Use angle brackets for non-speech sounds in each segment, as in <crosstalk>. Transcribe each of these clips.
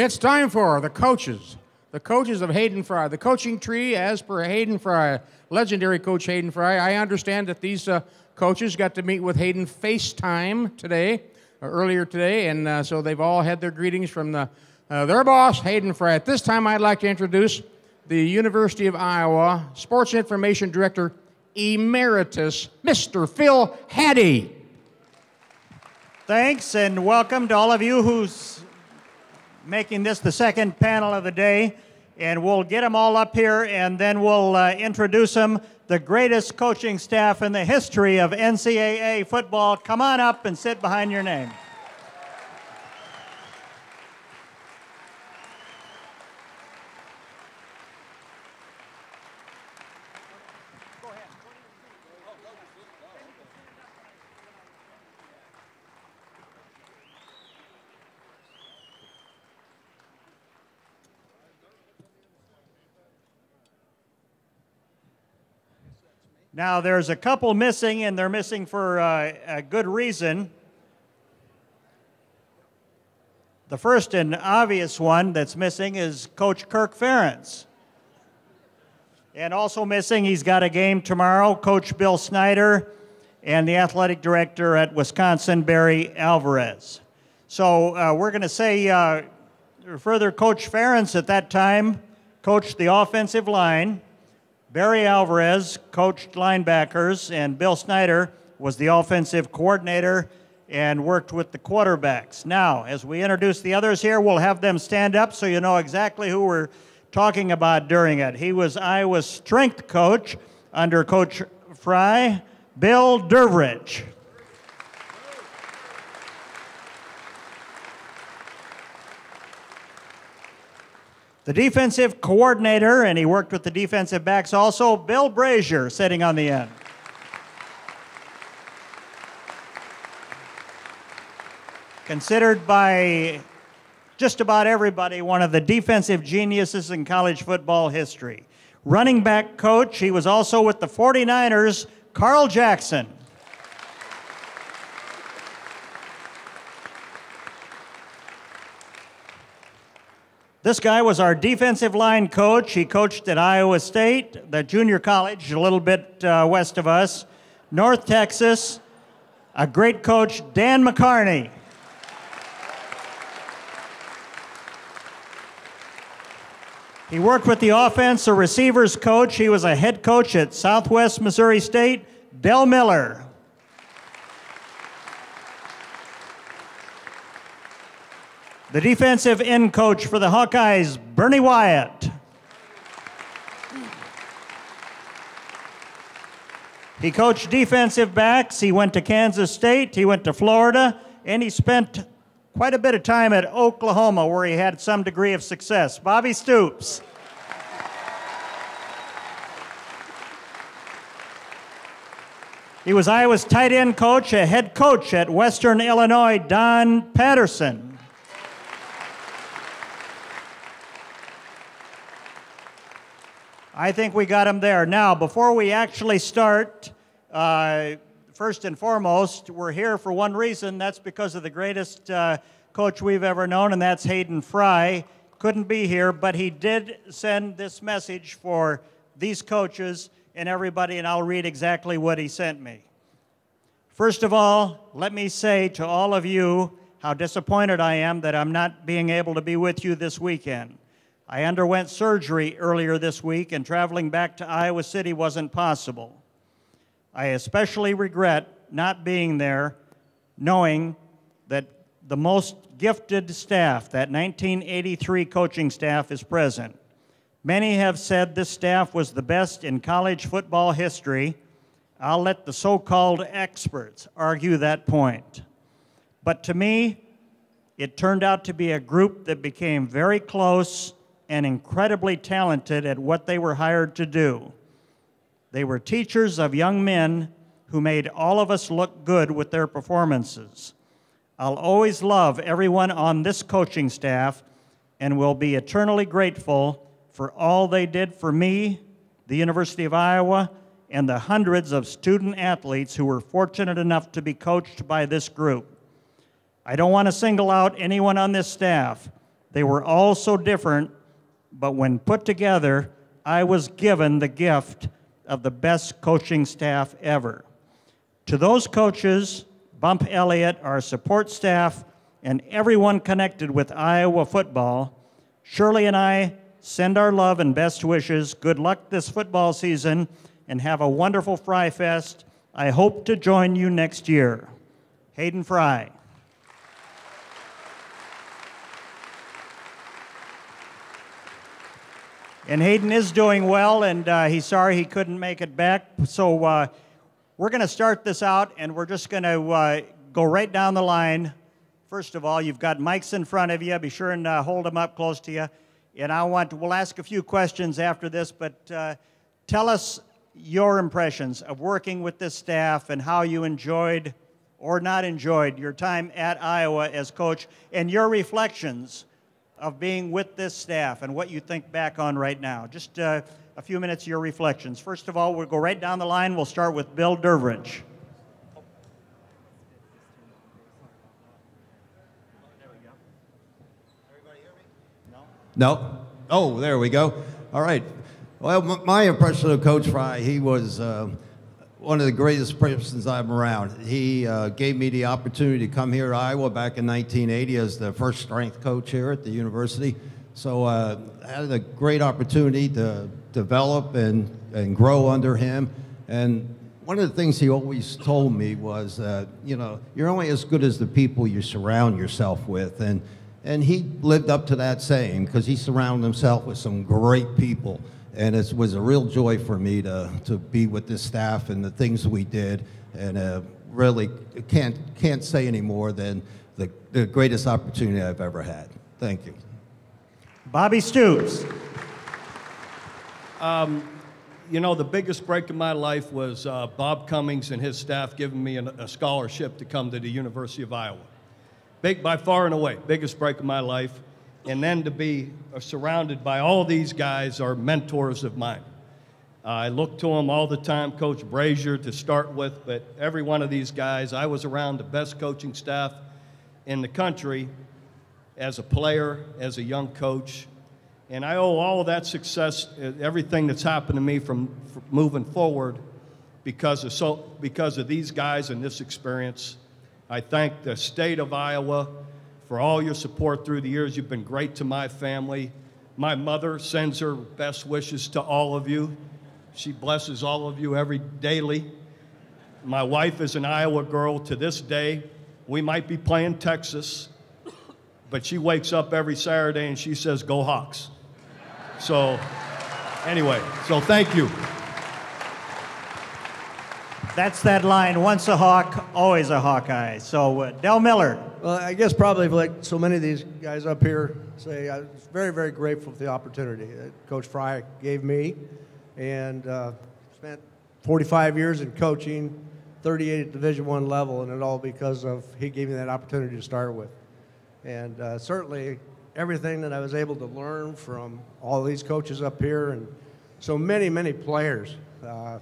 It's time for the coaches. The coaches of Hayden Fry. The coaching tree, as per Hayden Fry, legendary coach Hayden Fry. I understand that these uh, coaches got to meet with Hayden FaceTime today, or earlier today, and uh, so they've all had their greetings from the, uh, their boss, Hayden Fry. At this time, I'd like to introduce the University of Iowa Sports Information Director Emeritus, Mr. Phil Haddy. Thanks, and welcome to all of you who's making this the second panel of the day. And we'll get them all up here, and then we'll uh, introduce them. The greatest coaching staff in the history of NCAA football. Come on up and sit behind your name. Now, there's a couple missing, and they're missing for uh, a good reason. The first and obvious one that's missing is Coach Kirk Ferentz. And also missing, he's got a game tomorrow, Coach Bill Snyder and the athletic director at Wisconsin, Barry Alvarez. So uh, we're going to say uh, further, Coach Ferentz at that time coached the offensive line. Barry Alvarez coached linebackers, and Bill Snyder was the offensive coordinator and worked with the quarterbacks. Now, as we introduce the others here, we'll have them stand up so you know exactly who we're talking about during it. He was Iowa's strength coach under Coach Fry, Bill Durvrich. The defensive coordinator, and he worked with the defensive backs also, Bill Brashier, sitting on the end. Considered by just about everybody one of the defensive geniuses in college football history. Running back coach, he was also with the 49ers, Carl Jackson. This guy was our defensive line coach. He coached at Iowa State, the junior college, a little bit uh, west of us, North Texas. A great coach, Dan McCarney. He worked with the offense, a receivers coach. He was a head coach at Southwest Missouri State, Del Miller. The defensive end coach for the Hawkeyes, Bernie Wyatt. He coached defensive backs. He went to Kansas State. He went to Florida. And he spent quite a bit of time at Oklahoma where he had some degree of success. Bobby Stoops. He was Iowa's tight end coach, a head coach at Western Illinois, Don Patterson. I think we got him there. Now, before we actually start, uh, first and foremost, we're here for one reason. That's because of the greatest uh, coach we've ever known, and that's Hayden Fry. Couldn't be here, but he did send this message for these coaches and everybody, and I'll read exactly what he sent me. First of all, let me say to all of you how disappointed I am that I'm not being able to be with you this weekend. I underwent surgery earlier this week, and traveling back to Iowa City wasn't possible. I especially regret not being there, knowing that the most gifted staff, that 1983 coaching staff, is present. Many have said this staff was the best in college football history. I'll let the so called experts argue that point. But to me, it turned out to be a group that became very close and incredibly talented at what they were hired to do. They were teachers of young men who made all of us look good with their performances. I'll always love everyone on this coaching staff and will be eternally grateful for all they did for me, the University of Iowa, and the hundreds of student athletes who were fortunate enough to be coached by this group. I don't want to single out anyone on this staff, They were all so different, but when put together, I was given the gift of the best coaching staff ever. To those coaches, Bump Elliott, our support staff, and everyone connected with Iowa football, Shirley and I send our love and best wishes. Good luck this football season and have a wonderful Fry Fest. I hope to join you next year. Hayden Fry. And Hayden is doing well, and uh, he's sorry he couldn't make it back. So uh, we're going to start this out, and we're just going to uh, go right down the line. First of all, you've got mics in front of you. Be sure and uh, hold them up close to you. And I want to, we'll ask a few questions after this, but uh, tell us your impressions of working with this staff and how you enjoyed or not enjoyed your time at Iowa as coach and your reflections of being with this staff and what you think back on right now. Just uh, a few minutes of your reflections. First of all, we'll go right down the line. We'll start with Bill Dervich. No? Oh, there we go. All right. Well, my impression of Coach Fry, he was uh, one of the greatest persons I'm around. He uh, gave me the opportunity to come here to Iowa back in 1980 as the first strength coach here at the university. So uh, I had a great opportunity to develop and, and grow under him. And one of the things he always told me was that, you know, you're only as good as the people you surround yourself with. And, and he lived up to that saying because he surrounded himself with some great people and it was a real joy for me to, to be with this staff and the things we did and uh, really can't, can't say any more than the, the greatest opportunity I've ever had. Thank you. Bobby Stoops. Um, you know, the biggest break in my life was uh, Bob Cummings and his staff giving me an, a scholarship to come to the University of Iowa. Big, by far and away, biggest break of my life and then to be surrounded by all these guys are mentors of mine. I look to them all the time, Coach Brashier to start with, but every one of these guys, I was around the best coaching staff in the country as a player, as a young coach, and I owe all of that success, uh, everything that's happened to me from, from moving forward because of, so, because of these guys and this experience. I thank the state of Iowa for all your support through the years. You've been great to my family. My mother sends her best wishes to all of you. She blesses all of you every daily. My wife is an Iowa girl to this day. We might be playing Texas, but she wakes up every Saturday and she says, Go Hawks. So, anyway, so thank you. That's that line. Once a Hawk, always a Hawkeye. So, uh, Miller. Well, I guess probably like so many of these guys up here say, I was very, very grateful for the opportunity that Coach Fry gave me, and uh, spent 45 years in coaching, 38 at Division One level, and it all because of he gave me that opportunity to start with, and uh, certainly everything that I was able to learn from all these coaches up here, and so many, many players. Uh,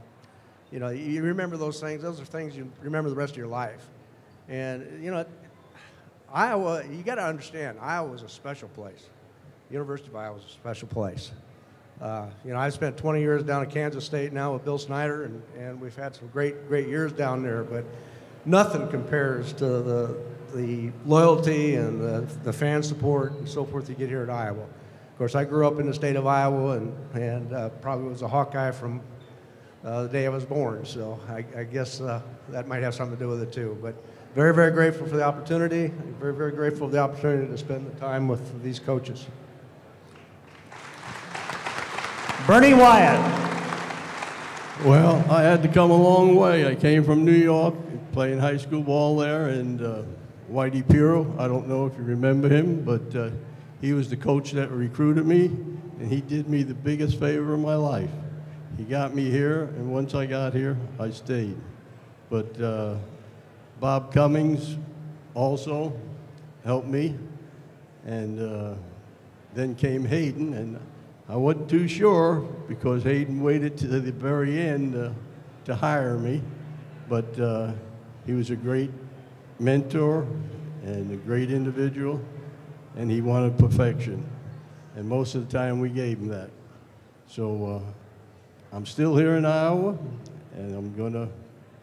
you know, you remember those things. Those are things you remember the rest of your life. And, you know, Iowa, you got to understand, Iowa is a special place. University of Iowa is a special place. Uh, you know, I spent 20 years down at Kansas State now with Bill Snyder, and, and we've had some great, great years down there, but nothing compares to the, the loyalty and the, the fan support and so forth you get here at Iowa. Of course, I grew up in the state of Iowa and, and uh, probably was a Hawkeye from uh, the day I was born. So I, I guess uh, that might have something to do with it too. But very, very grateful for the opportunity. Very, very grateful for the opportunity to spend the time with these coaches. Bernie Wyatt. Well, I had to come a long way. I came from New York, playing high school ball there, and uh, Whitey Piro, I don't know if you remember him, but uh, he was the coach that recruited me, and he did me the biggest favor of my life. He got me here, and once I got here, I stayed. But uh, Bob Cummings also helped me, and uh, then came Hayden, and I wasn't too sure because Hayden waited to the very end uh, to hire me, but uh, he was a great mentor and a great individual, and he wanted perfection. And most of the time, we gave him that. So uh, I'm still here in Iowa, and I'm going to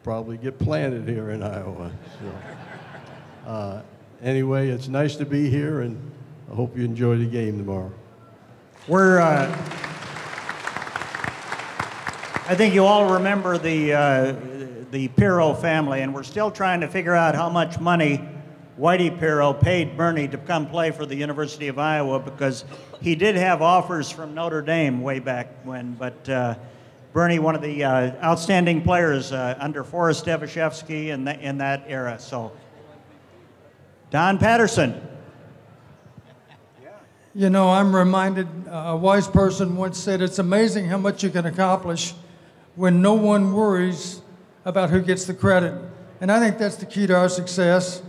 probably get planted here in Iowa. So, uh, anyway, it's nice to be here, and I hope you enjoy the game tomorrow. We're, uh, I think you all remember the, uh, the Piro family, and we're still trying to figure out how much money Whitey Piro paid Bernie to come play for the University of Iowa because he did have offers from Notre Dame way back when, but uh, Bernie, one of the uh, outstanding players uh, under Forrest Evashevski in, the, in that era. So, Don Patterson. You know, I'm reminded, uh, a wise person once said, it's amazing how much you can accomplish when no one worries about who gets the credit. And I think that's the key to our success.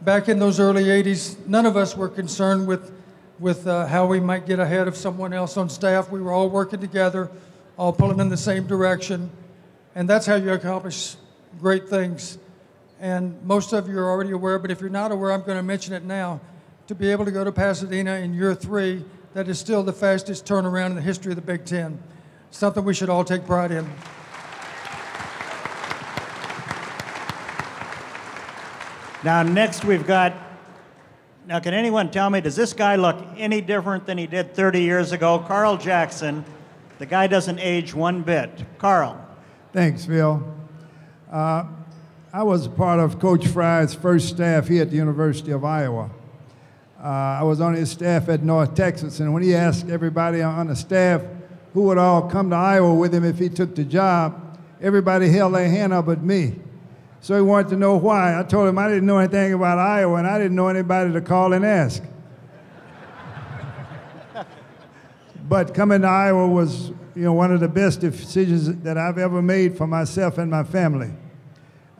Back in those early 80s, none of us were concerned with, with uh, how we might get ahead of someone else on staff. We were all working together, all pulling in the same direction. And that's how you accomplish great things. And most of you are already aware, but if you're not aware, I'm going to mention it now. To be able to go to Pasadena in year three, that is still the fastest turnaround in the history of the Big Ten. Something we should all take pride in. Now, next we've got. Now, can anyone tell me, does this guy look any different than he did 30 years ago? Carl Jackson. The guy doesn't age one bit. Carl. Thanks, Phil. Uh, I was part of Coach Fry's first staff here at the University of Iowa. Uh, I was on his staff at North Texas, and when he asked everybody on the staff who would all come to Iowa with him if he took the job, everybody held their hand up but me. So he wanted to know why. I told him I didn't know anything about Iowa, and I didn't know anybody to call and ask. But coming to Iowa was, you know, one of the best decisions that I've ever made for myself and my family.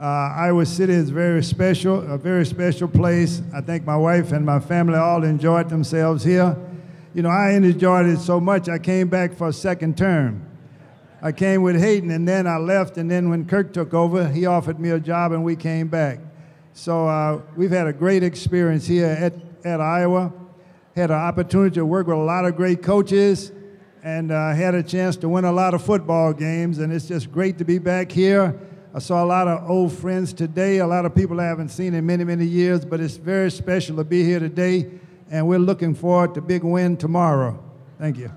Uh, Iowa City is very special, a very special place. I think my wife and my family all enjoyed themselves here. You know, I enjoyed it so much I came back for a second term. I came with Hayden and then I left, and then when Kirk took over, he offered me a job and we came back. So uh, we've had a great experience here at, at Iowa. Had an opportunity to work with a lot of great coaches and uh, had a chance to win a lot of football games, and it's just great to be back here. I saw a lot of old friends today, a lot of people I haven't seen in many, many years, but it's very special to be here today, and we're looking forward to big win tomorrow. Thank you.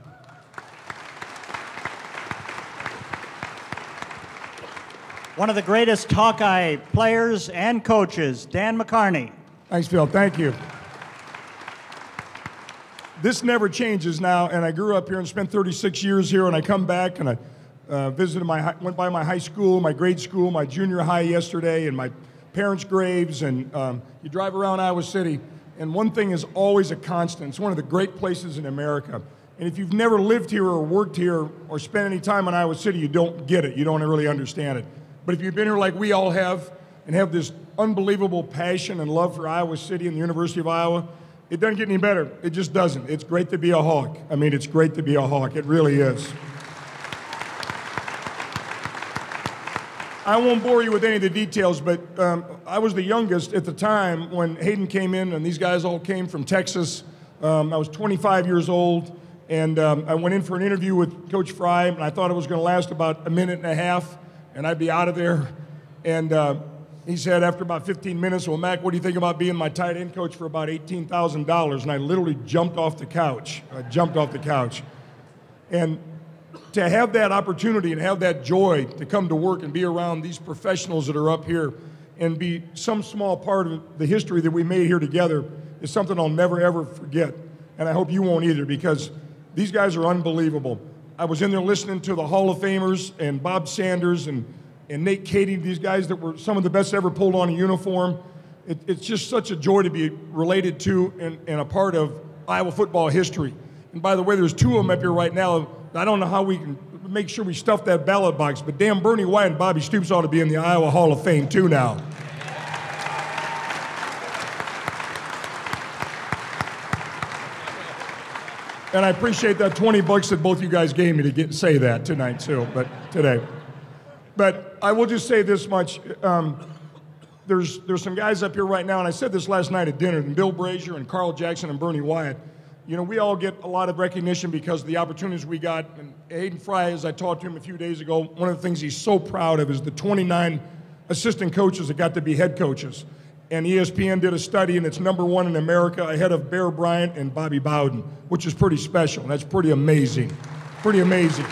One of the greatest Hawkeye players and coaches, Dan McCarney. Thanks, Phil. Thank you. This never changes now, and I grew up here and spent 36 years here, and I come back and I uh, visited my, went by my high school, my grade school, my junior high yesterday, and my parents' graves, and um, you drive around Iowa City, and one thing is always a constant. It's one of the great places in America. And if you've never lived here or worked here or spent any time in Iowa City, you don't get it. You don't really understand it. But if you've been here like we all have and have this unbelievable passion and love for Iowa City and the University of Iowa, it doesn't get any better. It just doesn't. It's great to be a Hawk. I mean, it's great to be a Hawk. It really is. I won't bore you with any of the details, but um, I was the youngest at the time when Hayden came in, and these guys all came from Texas. Um, I was 25 years old, and um, I went in for an interview with Coach Fry, and I thought it was going to last about a minute and a half and I'd be out of there. And uh, he said after about 15 minutes, well, Mac, what do you think about being my tight end coach for about $18,000? And I literally jumped off the couch. I jumped off the couch. And to have that opportunity and have that joy to come to work and be around these professionals that are up here and be some small part of the history that we made here together is something I'll never, ever forget. And I hope you won't either because these guys are unbelievable. I was in there listening to the Hall of Famers and Bob Sanders and, and Nate Kaeding, these guys that were some of the best ever pulled on a uniform. It, it's just such a joy to be related to and, and a part of Iowa football history. And by the way, there's two of them up here right now. I don't know how we can make sure we stuff that ballot box, but damn, Bernie Wyatt and Bobby Stoops ought to be in the Iowa Hall of Fame too now. And I appreciate that 20 bucks that both you guys gave me to get, say that tonight, too, but today. But I will just say this much. Um, there's, there's some guys up here right now, and I said this last night at dinner, and Bill Brashier and Carl Jackson and Bernie Wyatt. You know, we all get a lot of recognition because of the opportunities we got. And Hayden Fry, as I talked to him a few days ago, one of the things he's so proud of is the 29 assistant coaches that got to be head coaches. And ESPN did a study, and it's number one in America, ahead of Bear Bryant and Bobby Bowden, which is pretty special. That's pretty amazing. Pretty amazing.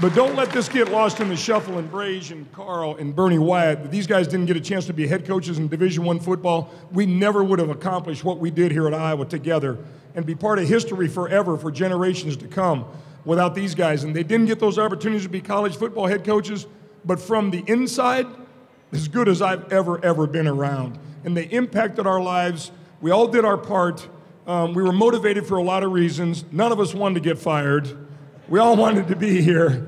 But don't let this get lost in the shuffle. And Brage and Carl and Bernie Wyatt, these guys didn't get a chance to be head coaches in Division One football. We never would have accomplished what we did here at Iowa together and be part of history forever for generations to come without these guys. And they didn't get those opportunities to be college football head coaches, but from the inside, as good as I've ever, ever been around. And they impacted our lives. We all did our part. Um, we were motivated for a lot of reasons. None of us wanted to get fired. We all wanted to be here.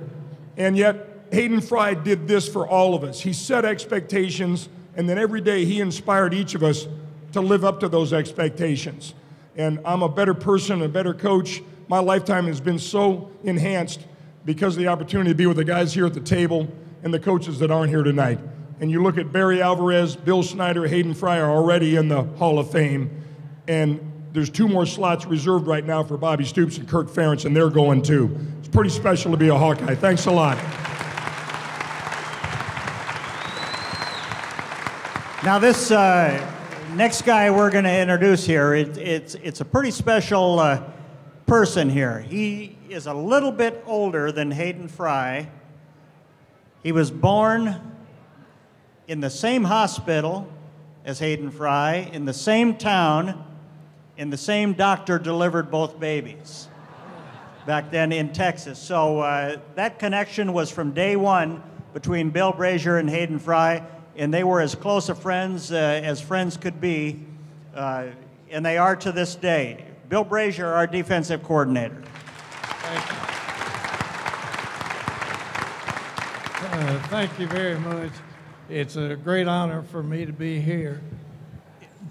And yet, Hayden Fry did this for all of us. He set expectations, and then every day he inspired each of us to live up to those expectations. And I'm a better person, a better coach. My lifetime has been so enhanced because of the opportunity to be with the guys here at the table and the coaches that aren't here tonight. And you look at Barry Alvarez, Bill Snyder, Hayden Fry are already in the Hall of Fame. And there's two more slots reserved right now for Bobby Stoops and Kirk Ferentz, and they're going too. It's pretty special to be a Hawkeye. Thanks a lot. Now, this uh, next guy we're going to introduce here, it, it's, it's a pretty special uh, person here. He is a little bit older than Hayden Fry. He was born in the same hospital as Hayden Fry, in the same town, and the same doctor delivered both babies back then in Texas. So uh, that connection was from day one between Bill Brashier and Hayden Fry, and they were as close of friends uh, as friends could be, uh, and they are to this day. Bill Brashier, our defensive coordinator. Thank you. Uh, thank you very much. It's a great honor for me to be here,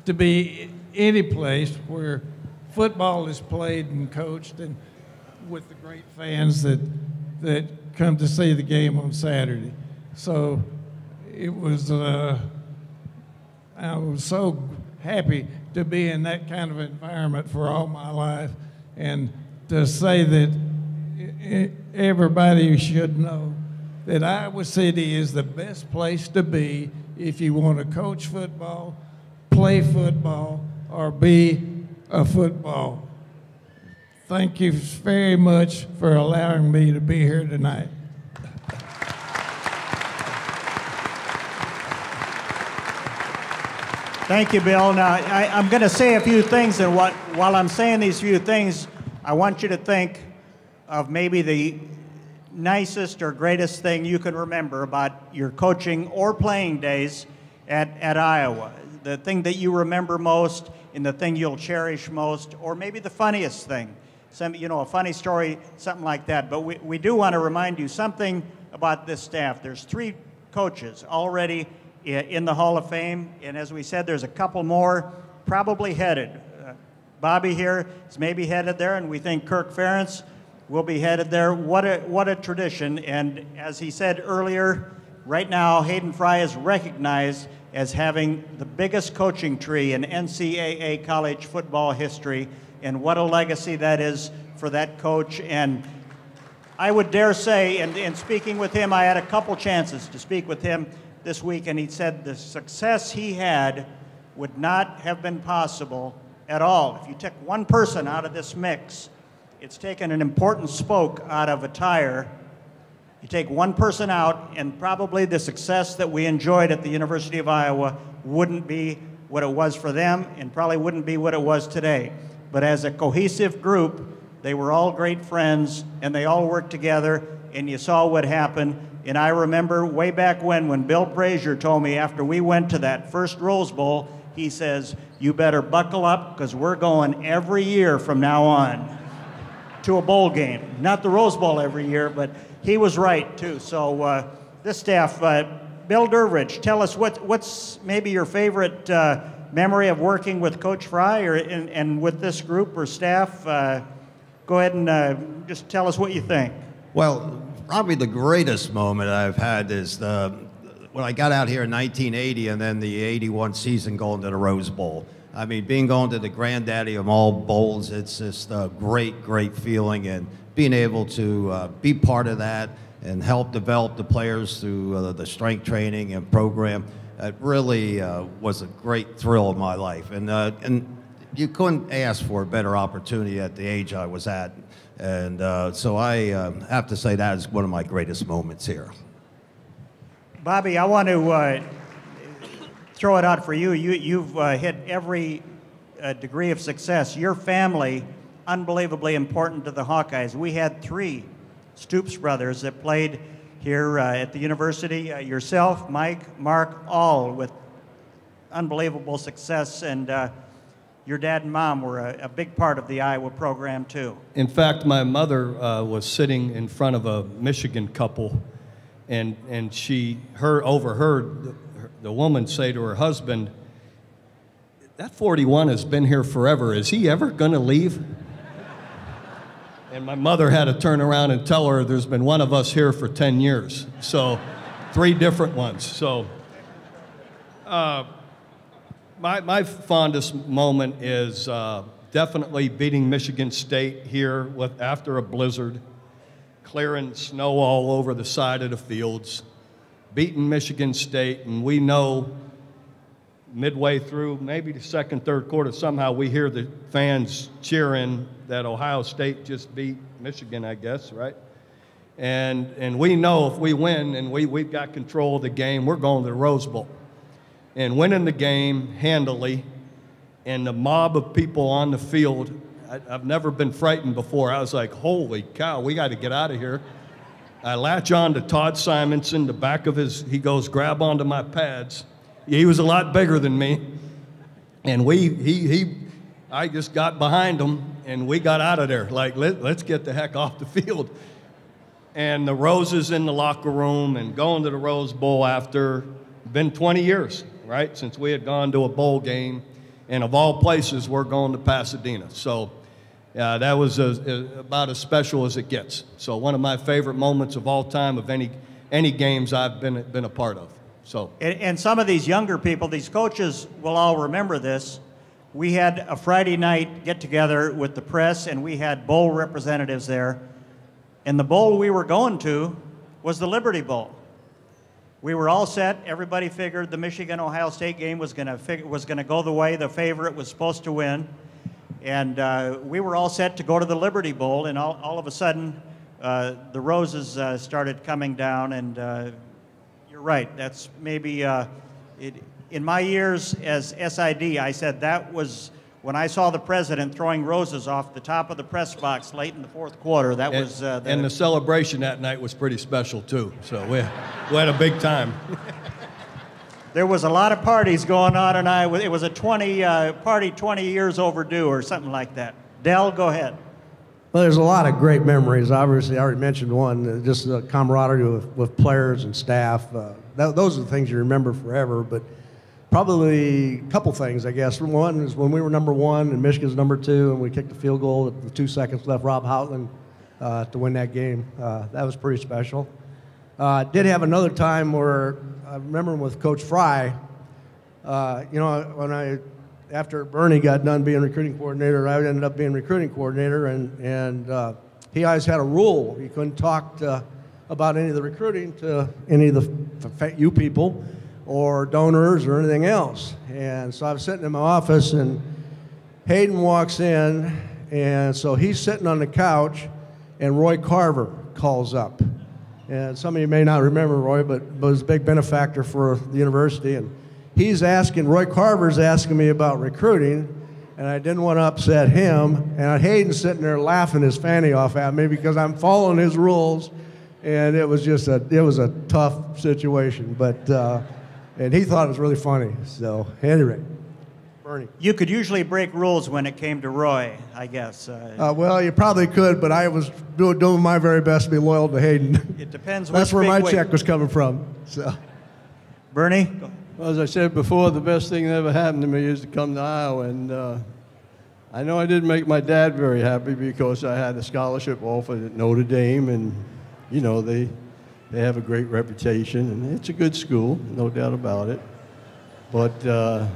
to be any place where football is played and coached, and with the great fans that that come to see the game on Saturday. So it was. Uh, I was so happy to be in that kind of environment for all my life, and to say that everybody should know that Iowa City is the best place to be if you want to coach football, play football, or be a football. Thank you very much for allowing me to be here tonight. Thank you, Bill. Now, I, am going to say a few things, and what, while I'm saying these few things, I want you to think of maybe the nicest or greatest thing you can remember about your coaching or playing days at, at Iowa. The thing that you remember most and the thing you'll cherish most, or maybe the funniest thing. Some, you know, a funny story, something like that. But we, we do want to remind you something about this staff. There's three coaches already in the Hall of Fame. And as we said, there's a couple more probably headed. Uh, Bobby here is maybe headed there, and we think Kirk Ferentz will be headed there. What a, what a tradition. And as he said earlier, right now, Hayden Fry is recognized as having the biggest coaching tree in NCAA college football history. And what a legacy that is for that coach. And I would dare say, in speaking with him, I had a couple chances to speak with him this week, and he said the success he had would not have been possible at all. If you took one person out of this mix, it's taken an important spoke out of a tire. You take one person out, and probably the success that we enjoyed at the University of Iowa wouldn't be what it was for them, and probably wouldn't be what it was today. But as a cohesive group, they were all great friends, and they all worked together, and you saw what happened and I remember way back when, when Bill Brashier told me after we went to that first Rose Bowl, he says, You better buckle up because we're going every year from now on to a bowl game. Not the Rose Bowl every year, but he was right too. So, uh, this staff, uh, Bill Durvich, tell us what, what's maybe your favorite uh, memory of working with Coach Fry or, and, and with this group or staff. Uh, go ahead and uh, just tell us what you think. Well, probably the greatest moment I've had is the, when I got out here in 1980 and then the 81 season going to the Rose Bowl. I mean, being going to the granddaddy of all bowls, it's just a great, great feeling. And being able to uh, be part of that and help develop the players through uh, the strength training and program, it really uh, was a great thrill of my life. And, uh, and you couldn't ask for a better opportunity at the age I was at. And uh, so I uh, have to say that is one of my greatest moments here. Bobby, I want to uh, throw it out for you. you you've uh, hit every uh, degree of success. Your family, unbelievably important to the Hawkeyes. We had three Stoops brothers that played here uh, at the university. Uh, yourself, Mike, Mark, all with unbelievable success. And uh, your dad and mom were a, a, big part of the Iowa program, too. In fact, my mother was sitting in front of a Michigan couple and and she her overheard the, woman say to her husband, "That 41 has been here forever. Is he ever going to leave?" And my mother had to turn around and tell her, "There's been one of us here for 10 years, so three different ones." So. Uh, my, my fondest moment is uh, definitely beating Michigan State here with, after a blizzard clearing snow all over the side of the fields, beating Michigan State, and we know midway through, maybe the second, third quarter, somehow we hear the fans cheering that Ohio State just beat Michigan, I guess, right? And, and we know if we win and we, we've got control of the game, we're going to the Rose Bowl. And winning the game handily, and the mob of people on the field I, have never been frightened before. I was like, holy cow, we got to get out of here. I latch on to Todd Simonson, the back of his, he goes, grab onto my pads. He was a lot bigger than me. And we, he, he, I just got behind him and we got out of there. Like, let, let's get the heck off the field. And the Roses in the locker room and going to the Rose Bowl after, been 20 years, right, since we had gone to a bowl game. And of all places, we're going to Pasadena. So uh, that was a, a, about as special as it gets. So one of my favorite moments of all time of any any games I've been been a part of. So and, and some of these younger people, these coaches will all remember this. We had a Friday night get together with the press, and we had bowl representatives there. And the bowl we were going to was the Liberty Bowl. We were all set. Everybody figured the Michigan Ohio State game was going to was going to go the way the favorite was supposed to win. And uh, we were all set to go to the Liberty Bowl, and all, all of a sudden, uh, the roses uh, started coming down. And uh, you're right, that's maybe, uh, it, in my years as SID, I said that was when I saw the president throwing roses off the top of the press box late in the fourth quarter. That and, was. Uh, the, and the celebration that night was pretty special, too. So we, we had a big time. <laughs> there was a lot of parties going on, and I it was a 20 uh, party 20 years overdue or something like that. Del, go ahead. Well, there's a lot of great memories. Obviously, I already mentioned one, uh, just the camaraderie with, with players and staff. Uh, that, those are the things you remember forever. But probably a couple things, I guess. One is when we were number one and Michigan's number two, and we kicked the field goal at the two seconds left, Rob Houghtlin, uh, to win that game. Uh, that was pretty special. Uh, did have another time where I remember with Coach Fry. Uh, you know, when I after Bernie got done being recruiting coordinator, I ended up being recruiting coordinator, and and uh, he always had a rule: he couldn't talk to, about any of the recruiting to any of the you people, or donors or anything else. And so I was sitting in my office, and Hayden walks in, and so he's sitting on the couch, and Roy Carver calls up. And some of you may not remember Roy, but, was a big benefactor for the university. And he's asking, Roy Carver's asking me about recruiting, and I didn't want to upset him. And I Hayden's sitting there laughing his fanny off at me because I'm following his rules. And it was just a, it was a tough situation. But, uh, and he thought it was really funny. So, anyway. Bernie. You could usually break rules when it came to Roy, I guess. Uh, uh, well, you probably could, but I was doing, doing my very best to be loyal to Hayden. It depends. <laughs> That's where my check was coming from. So, Bernie. Well, as I said before, the best thing that ever happened to me is to come to Iowa, and uh, I know I didn't make my dad very happy because I had a scholarship offer at Notre Dame, and you know they They have a great reputation, and it's a good school, no doubt about it. But uh,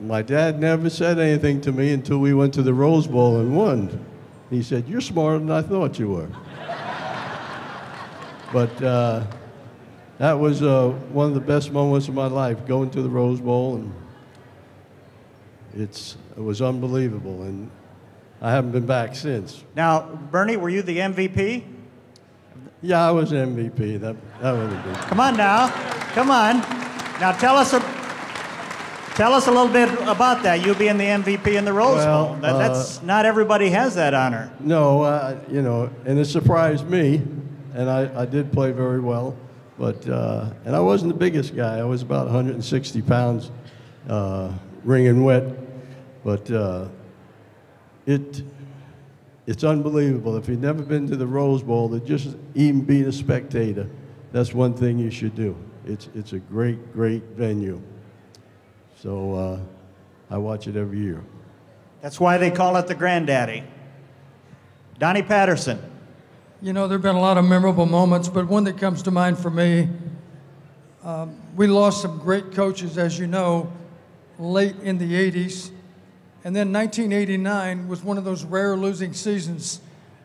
my dad never said anything to me until we went to the Rose Bowl and won. He said, You're smarter than I thought you were. <laughs> but uh, that was uh, one of the best moments of my life, going to the Rose Bowl, and it's, it was unbelievable. And I haven't been back since. Now, Bernie, were you the MVP? Yeah, I was MVP. That, that would have been. Come on now. Come on. Now tell us a, tell us a little bit about that. You being the MVP in the Rose Well, Bowl. That, uh, that's not everybody has that honor. No, uh, you know, and it surprised me, and I, I did play very well, but uh, and I wasn't the biggest guy. I was about 160 pounds, uh, wringing wet, but uh, it it's unbelievable. If you've never been to the Rose Bowl, to just even be a spectator, that's one thing you should do. It's it's a great great venue. So uh, I watch it every year. That's why they call it the Granddaddy. Donnie Patterson. You know, there have been a lot of memorable moments, but one that comes to mind for me, um, we lost some great coaches, as you know, late in the 80s. And then 1989 was one of those rare losing seasons.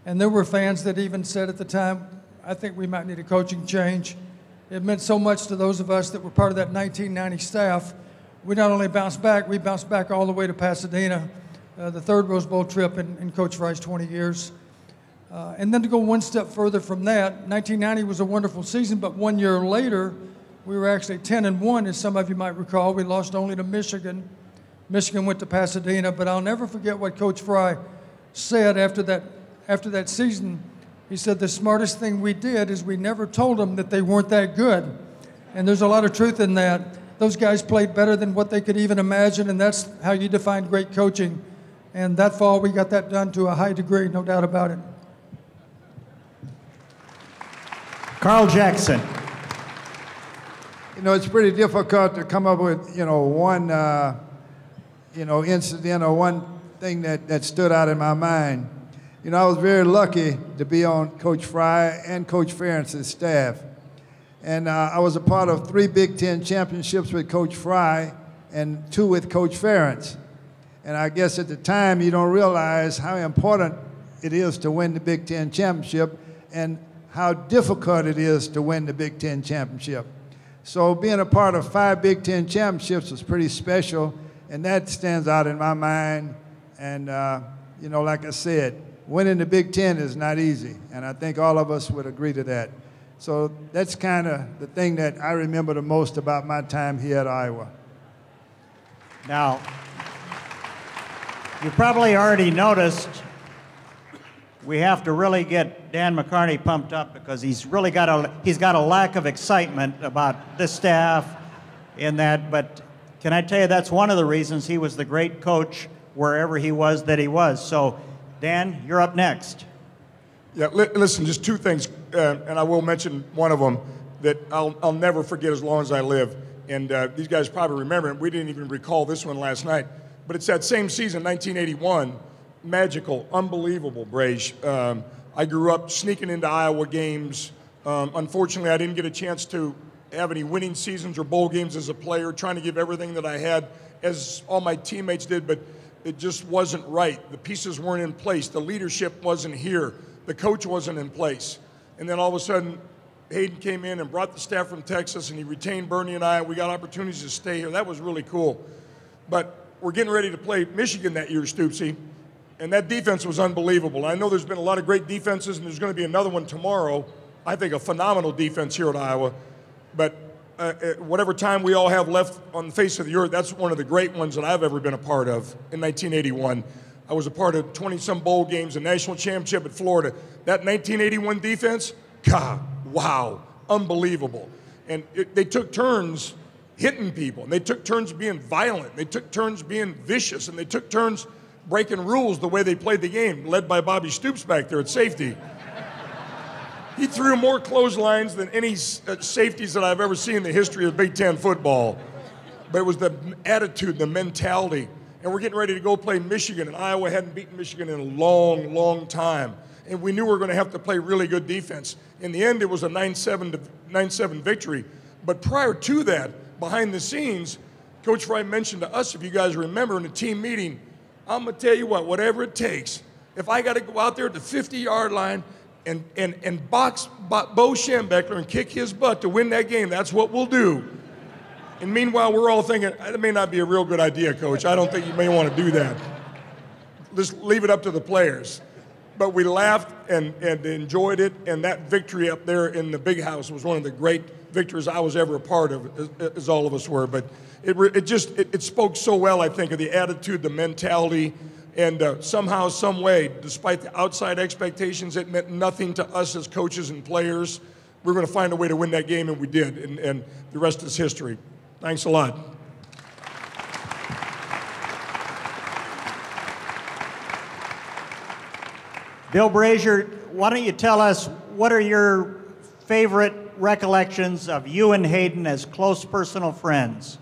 And there were fans that even said at the time, I think we might need a coaching change. It meant so much to those of us that were part of that 1990 staff. We not only bounced back, we bounced back all the way to Pasadena, uh, the third Rose Bowl trip in, in Coach Fry's 20 years. Uh, and then to go one step further from that, 1990 was a wonderful season, but one year later, we were actually 10 and 1, as some of you might recall. We lost only to Michigan. Michigan went to Pasadena, but I'll never forget what Coach Fry said after that, after that season. He said, The smartest thing we did is we never told them that they weren't that good. And there's a lot of truth in that. Those guys played better than what they could even imagine, and that's how you define great coaching. And that fall, we got that done to a high degree, no doubt about it. Carl Jackson. You know, it's pretty difficult to come up with, you know, one, uh, you know, incident or one thing that, that stood out in my mind. You know, I was very lucky to be on Coach Fry and Coach Ferentz's staff. And uh, I was a part of three Big Ten championships with Coach Fry and two with Coach Ferentz. And I guess at the time you don't realize how important it is to win the Big Ten championship and how difficult it is to win the Big Ten championship. So being a part of five Big Ten championships was pretty special, and that stands out in my mind. And uh, you know, like I said, winning the Big Ten is not easy, and I think all of us would agree to that. So that's kind of the thing that I remember the most about my time here at Iowa. Now, you probably already noticed we have to really get Dan McCarney pumped up because he's really got a he's got a lack of excitement about this staff in that. But can I tell you that's one of the reasons he was the great coach wherever he was that he was. So, Dan, you're up next. Yeah, li- listen, just two things, uh, and I will mention one of them that I'll, I'll never forget as long as I live. And uh, these guys probably remember it. We didn't even recall this one last night. But it's that same season, 1981. Magical, unbelievable, Brage. Um, I grew up sneaking into Iowa games. Um, unfortunately, I didn't get a chance to have any winning seasons or bowl games as a player, trying to give everything that I had, as all my teammates did, but it just wasn't right. The pieces weren't in place. The leadership wasn't here. The coach wasn't in place. And then all of a sudden, Hayden came in and brought the staff from Texas, and he retained Bernie and I. We got opportunities to stay here. That was really cool. But we're getting ready to play Michigan that year, Stoopsy, and that defense was unbelievable. I know there's been a lot of great defenses, and there's going to be another one tomorrow. I think a phenomenal defense here at Iowa. But uh, uh, whatever time we all have left on the face of the earth, that's one of the great ones that I've ever been a part of in 1981. I was a part of 20 some bowl games, a national championship at Florida. That 1981 defense, God, wow, unbelievable. And it, they took turns hitting people, and they took turns being violent, they took turns being vicious, and they took turns breaking rules the way they played the game, led by Bobby Stoops back there at safety. <laughs> He threw more clotheslines than any uh, safeties that I've ever seen in the history of Big Ten football. But it was the attitude, the mentality. And we're getting ready to go play Michigan, and Iowa hadn't beaten Michigan in a long, long time. and we knew we were going to have to play really good defense. In the end, it was a 9-7 9-7 victory. But prior to that, behind the scenes, Coach Fry mentioned to us, if you guys remember, in a team meeting, I'm going to tell you what, whatever it takes, if I got to go out there at the 50 yard line and, and, and box Bo Schembechler and kick his butt to win that game, that's what we'll do. And meanwhile, we're all thinking, that may not be a real good idea, coach. I don't think you may want to do that. Just leave it up to the players. But we laughed and, and enjoyed it, and that victory up there in the big house was one of the great victories I was ever a part of, as, as all of us were. But it, it just it, it, spoke so well, I think, of the attitude, the mentality, and uh, somehow, some way, despite the outside expectations, it meant nothing to us as coaches and players. We were going to find a way to win that game, and we did. And, and the rest is history. Thanks a lot. Bill Brashier, why don't you tell us what are your favorite recollections of you and Hayden as close personal friends?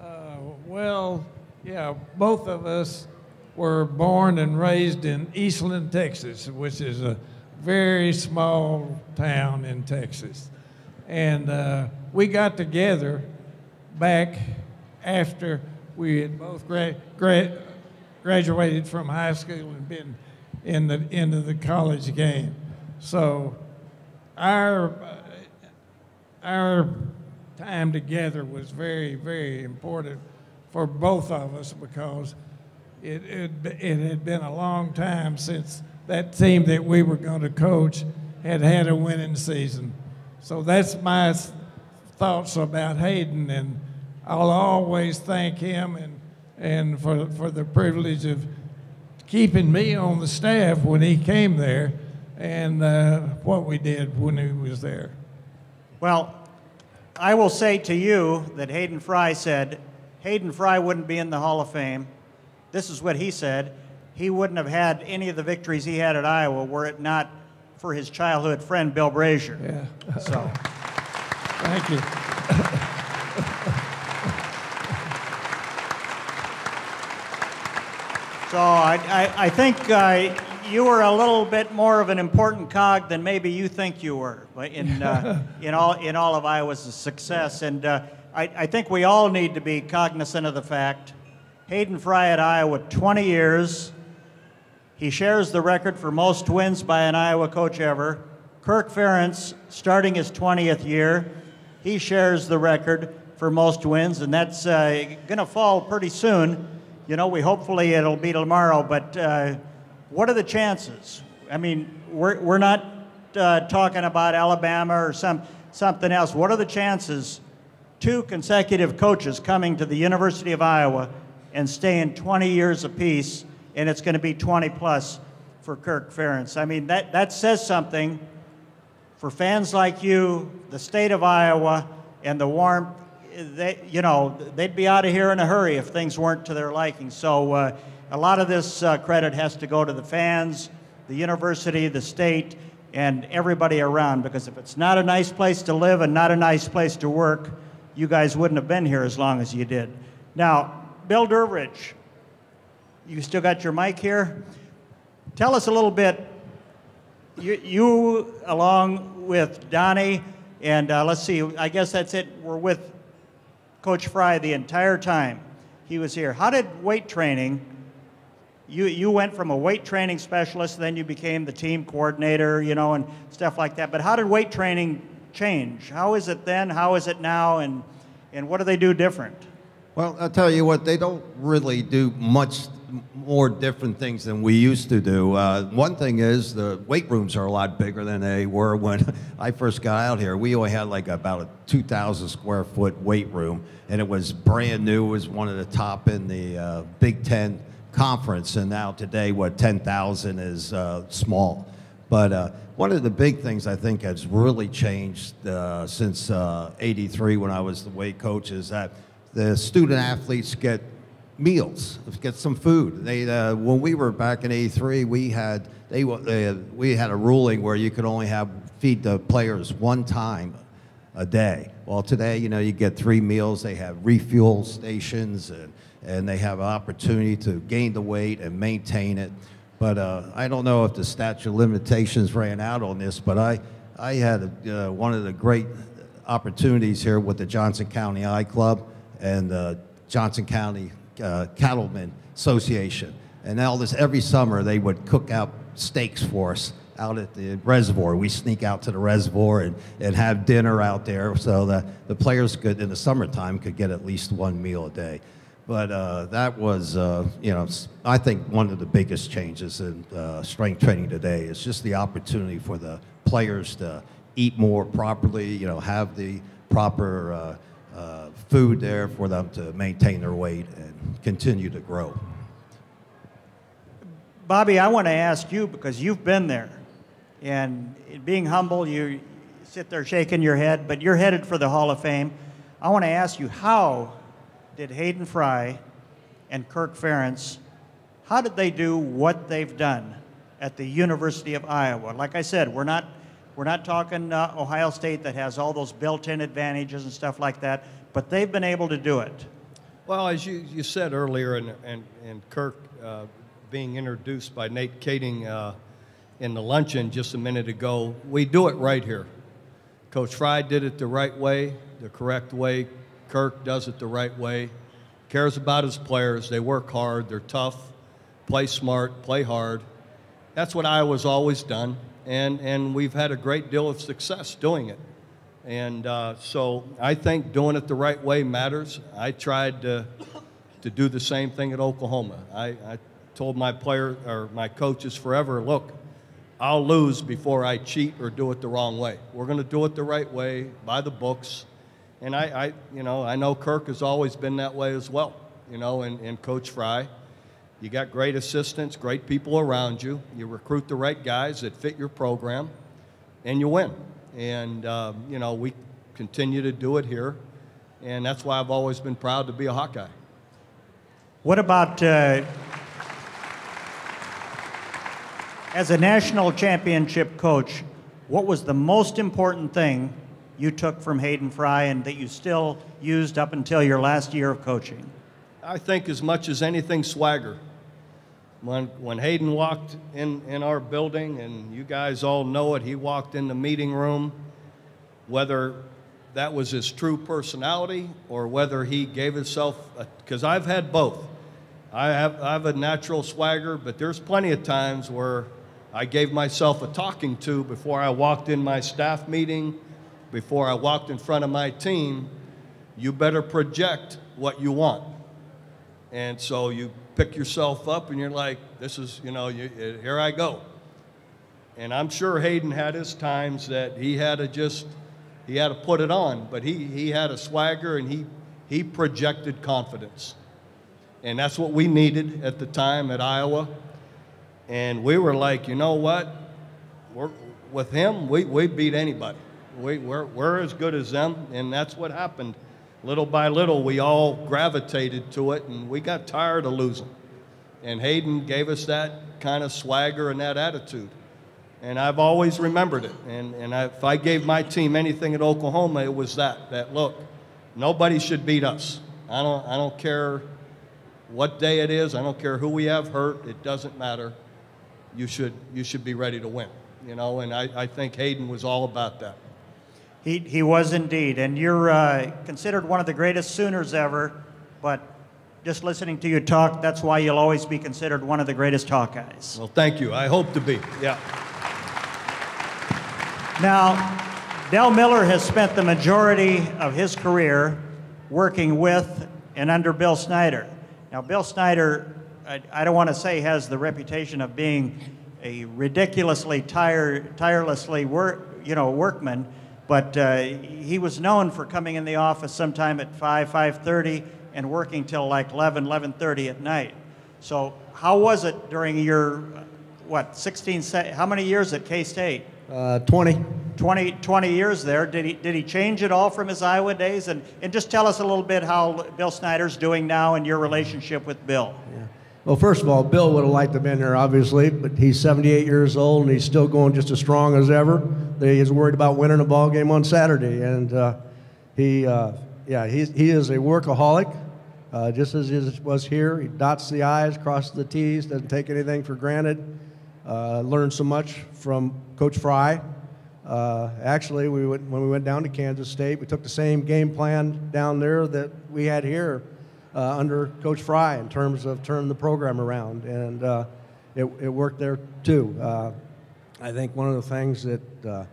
Uh, well, yeah, both of us were born and raised in Eastland, Texas, which is a very small town in Texas. And uh, we got together back after we had both gra- gra- graduated from high school and been in the into the college game. So our uh, our time together was very very important for both of us because it, it, it had been a long time since that team that we were going to coach had had a winning season. So that's my thoughts about Hayden, and I'll always thank him and, and for, for the privilege of keeping me on the staff when he came there and uh, what we did when he was there. Well, I will say to you that Hayden Fry said Hayden Fry wouldn't be in the Hall of Fame. This is what he said. He wouldn't have had any of the victories he had at Iowa were it not for his childhood friend, Bill Brashier. Yeah. So, <laughs> Thank you. So I, I, I think uh, you were a little bit more of an important cog than maybe you think you were in, uh, <laughs> in, all, in all of Iowa's success. And uh, I, I think we all need to be cognizant of the fact Hayden Fry at Iowa, 20 years. He shares the record for most wins by an Iowa coach ever. Kirk Ferentz, starting his 20th year, he shares the record for most wins, and that's uh, going to fall pretty soon. You know, we hopefully it'll be tomorrow, but uh, what are the chances? I mean, we're, we're not uh, talking about Alabama or some, something else. What are the chances two consecutive coaches coming to the University of Iowa and staying 20 years apiece, and it's going to be 20 plus for Kirk Ferentz? I mean, that, that says something for fans like you, the state of Iowa, and the warmth they, you know, they'd be out of here in a hurry if things weren't to their liking. So uh, a lot of this uh, credit has to go to the fans, the university, the state, and everybody around. Because if it's not a nice place to live and not a nice place to work, you guys wouldn't have been here as long as you did. Now, Bill Durvich, you still got your mic here? Tell us a little bit. You, you along with Donnie, and uh, let's see, I guess that's it. We're with Coach Fry the entire time he was here. How did weight training? You, you went from a weight training specialist, then you became the team coordinator, you know, and stuff like that. But how did weight training change? How is it then? How is it now? And, and what do they do different? Well, I'll tell you what, they don't really do much more different things than we used to do. Uh, one thing is the weight rooms are a lot bigger than they were when <laughs> I first got out here. We only had like about a 2,000 square foot weight room, and it was brand new. It was one of the top in the uh, Big Ten conference, and now today, what 10,000 is uh, small. But uh, one of the big things I think has really changed uh, since '83 uh, when I was the weight coach is that the student athletes get meals, get some food. They, uh, when we were back in '83, we had they, uh, we had a ruling where you could only have feed the players one time a day. Well, today, you know, you get three meals. They have refuel stations, and and they have an opportunity to gain the weight and maintain it. But uh, I don't know if the statute of limitations ran out on this, but I, I had uh, one of the great opportunities here with the Johnson County I-Club and the Johnson County uh, Cattlemen Association. And all this, every summer, they would cook out steaks for us out at the reservoir. We sneak out to the reservoir and, and have dinner out there so that the players could, in the summertime, could get at least one meal a day. But uh, that was, uh, you know, I think one of the biggest changes in uh, strength training today is just the opportunity for the players to eat more properly, you know, have the proper uh, uh, food there for them to maintain their weight and continue to grow. Bobby, I want to ask you because you've been there, and being humble, you sit there shaking your head, but you're headed for the Hall of Fame. I want to ask you, how did Hayden Fry and Kirk Ferentz, how did they do what they've done at the University of Iowa? Like I said, we're not we're not talking uh, Ohio State that has all those built-in advantages and stuff like that, but they've been able to do it. Well, as you, you said earlier, and, and, and Kirk uh, being introduced by Nate Kaeding uh, in the luncheon just a minute ago, we do it right here. Coach Fry did it the right way, the correct way. Kirk does it the right way. Cares about his players. They work hard. They're tough. Play smart. Play hard. That's what Iowa's always done, and, and we've had a great deal of success doing it. And uh, so I think doing it the right way matters. I tried to, to do the same thing at Oklahoma. I, I told my player or my coaches forever, look, I'll lose before I cheat or do it the wrong way. We're going to do it the right way, by the books. And I, I, you know, I know Kirk has always been that way as well. You know, and, and Coach Fry, you got great assistants, great people around you. You recruit the right guys that fit your program, and you win. And, um, you know, we continue to do it here. And that's why I've always been proud to be a Hawkeye. What about uh, as a national championship coach? What was the most important thing you took from Hayden Fry and that you still used up until your last year of coaching? I think as much as anything, swagger. When, when Hayden walked in, in our building, and you guys all know it, he walked in the meeting room, whether that was his true personality or whether he gave himself, because I've had both. I have, I have a natural swagger, but there's plenty of times where I gave myself a talking to before I walked in my staff meeting, before I walked in front of my team. You better project what you want. And so you pick yourself up and you're like, this is, you know, you, here I go. And I'm sure Hayden had his times that he had to just, he had to put it on, but he, he had a swagger and he, he projected confidence. And that's what we needed at the time at Iowa. And we were like, you know what? We're, with him, we, we beat anybody. We, we're, we're as good as them, and that's what happened little by little, we all gravitated to it, and we got tired of losing. And Hayden gave us that kind of swagger and that attitude. And I've always remembered it. And, and I, if I gave my team anything at Oklahoma, it was that, that look, nobody should beat us. I don't, I don't care what day it is. I don't care who we have hurt. It doesn't matter. You should, you should be ready to win. You know, and I, I think Hayden was all about that. He, he was indeed. And you're uh, considered one of the greatest Sooners ever, but just listening to you talk, that's why you'll always be considered one of the greatest Hawkeyes. Well, thank you. I hope to be. Yeah. Now, Del Miller has spent the majority of his career working with and under Bill Snyder. Now, Bill Snyder, I, I don't want to say has the reputation of being a ridiculously tire, tirelessly work, you know, workman, but uh, he was known for coming in the office sometime at 5, 5.30 and working till like 11, 11.30 at night. So how was it during your, what, 16, how many years at K-State? Uh, 20. 20, 20 years there. Did he, did he change at all from his Iowa days? And, and just tell us a little bit how Bill Snyder's doing now and your relationship with Bill. Well, first of all, Bill would have liked to have been there, obviously, but he's 78 years old and he's still going just as strong as ever. He is worried about winning a ball game on Saturday, and uh, he, uh, yeah, he, he is a workaholic, Uh, just as he was here, he dots the I's, crosses the T's, doesn't take anything for granted. Uh, learned so much from Coach Fry. Uh, actually, we went, when we went down to Kansas State, we took the same game plan down there that we had here uh, under Coach Fry in terms of turning the program around, and uh, it, it worked there too. Uh, I think one of the things that uh,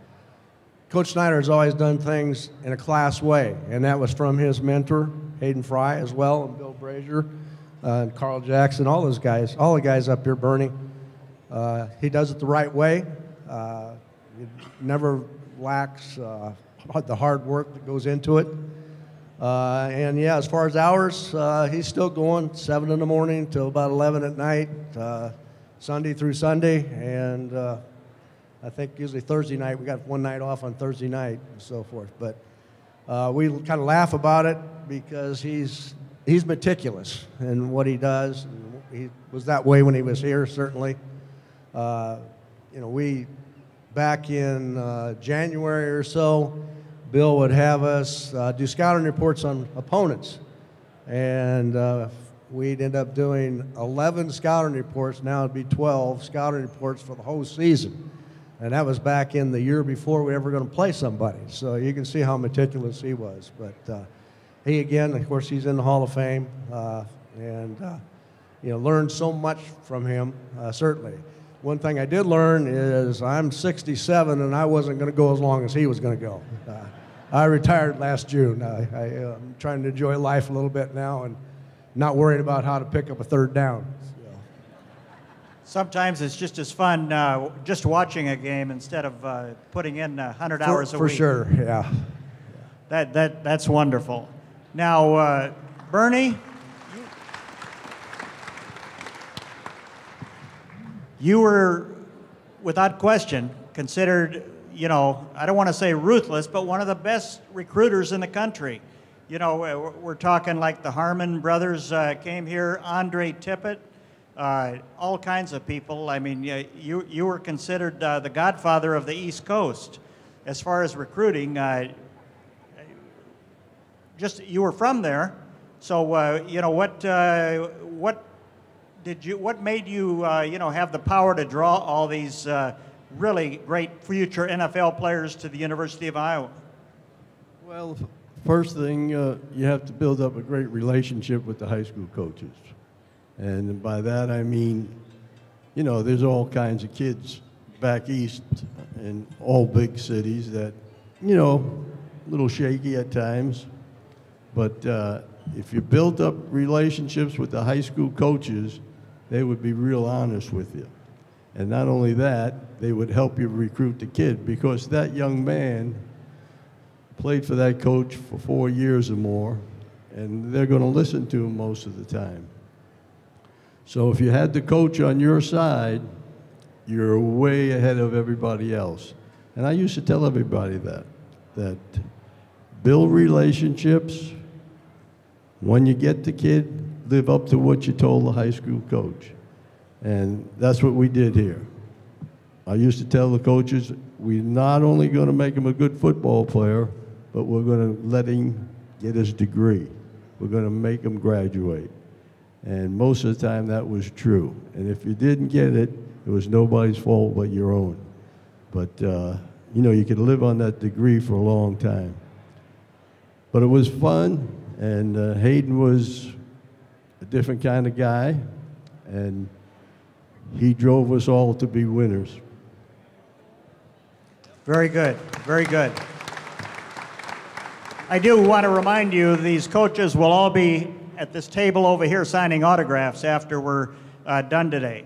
Coach Snyder has always done things in a class way, and that was from his mentor, Hayden Fry, as well, and Bill Brashier, uh, and Carl Jackson, all those guys, all the guys up here, Bernie. Uh, he does it the right way. It never lacks the hard work that goes into it. Uh, and yeah, as far as hours, uh, he's still going seven in the morning till about 11 at night, uh, Sunday through Sunday, and uh, I think usually Thursday night we got one night off on Thursday night and so forth. But uh, we kind of laugh about it because he's he's meticulous in what he does. He was that way when he was here, certainly. Uh, you know, we back in January or so, Bill would have us uh, do scouting reports on opponents, and uh, we'd end up doing 11 scouting reports. Now it'd be 12 scouting reports for the whole season, and that was back in the year before we were ever going to play somebody. So you can see how meticulous he was. But uh, he again, of course, he's in the Hall of Fame, uh, and uh, you know, learned so much from him. Uh, certainly. One thing I did learn is I'm 67 and I wasn't going to go as long as he was going to go. Uh, I retired last June. I, I, am uh, trying to enjoy life a little bit now and not worrying about how to pick up a third down. Sometimes it's just as fun uh, just watching a game instead of uh, putting in 100 for, hours a for week. For sure, yeah. That, that, that's wonderful. Now, uh, Bernie, you were, without question, considered, you know, I don't want to say ruthless, but one of the best recruiters in the country. You know, we're talking like the Harmon brothers uh, came here, Andre Tippett, uh, all kinds of people. I mean, you, you were considered uh, the godfather of the East Coast as far as recruiting. Uh, just you were from there, so uh, you know what uh, what did you? What made you, you know, have the power to draw all these really great future NFL players to the University of Iowa? Well, first thing, uh, you have to build up a great relationship with the high school coaches, and by that I mean, you know, there's all kinds of kids back east in all big cities that, you know, a little shaky at times, but uh, if you build up relationships with the high school coaches they would be real honest with you. And not only that, they would help you recruit the kid because that young man played for that coach for four years or more, and they're going to listen to him most of the time. So if you had the coach on your side, you're way ahead of everybody else. And I used to tell everybody that, that build relationships. When you get the kid, live up to what you told the high school coach. And that's what we did here. I used to tell the coaches, we're not only going to make him a good football player, but we're going to let him get his degree. We're going to make him graduate. And most of the time that was true. And if you didn't get it, it was nobody's fault but your own. But, uh, you know, you could live on that degree for a long time. But it was fun, and uh, Hayden was a different kind of guy, and he drove us all to be winners. Very good, very good. I do want to remind you these coaches will all be at this table over here signing autographs after we're uh, done today.